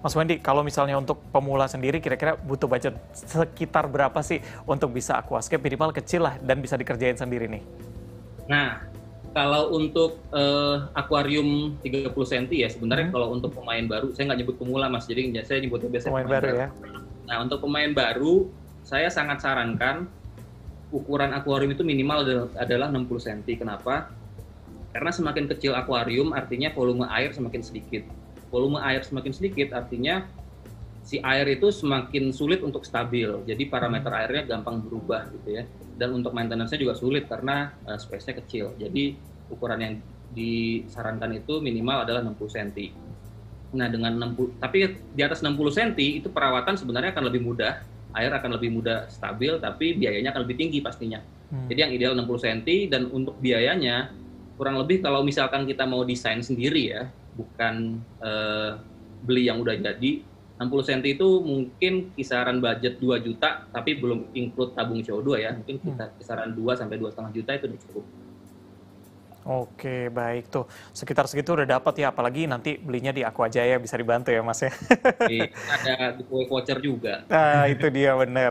Mas Wendy, kalau misalnya untuk pemula sendiri kira-kira butuh budget sekitar berapa sih untuk bisa aquascape minimal kecil lah dan bisa dikerjain sendiri nih? Nah, kalau untuk uh, akuarium 30 cm ya sebenarnya hmm. kalau untuk pemain baru saya nggak nyebut pemula mas jadi saya nyebutnya biasa pemain, pemain baru, baru ya. Nah untuk pemain baru saya sangat sarankan ukuran akuarium itu minimal adalah 60 cm. Kenapa? Karena semakin kecil akuarium artinya volume air semakin sedikit volume air semakin sedikit artinya si air itu semakin sulit untuk stabil. Jadi parameter airnya gampang berubah gitu ya. Dan untuk maintenance-nya juga sulit karena uh, space-nya kecil. Jadi ukuran yang disarankan itu minimal adalah 60 cm. Nah, dengan 60 tapi di atas 60 cm itu perawatan sebenarnya akan lebih mudah. Air akan lebih mudah stabil tapi biayanya akan lebih tinggi pastinya. Hmm. Jadi yang ideal 60 cm dan untuk biayanya kurang lebih kalau misalkan kita mau desain sendiri ya, bukan uh, beli yang udah jadi 60 cm itu mungkin kisaran budget 2 juta tapi belum include tabung CO2 ya mungkin kita hmm. kisaran 2 sampai 2,5 juta itu udah cukup Oke, baik tuh. Sekitar segitu udah dapat ya, apalagi nanti belinya di Aqua Jaya bisa dibantu ya, Mas ya. ada di voucher juga. Nah, itu dia bener.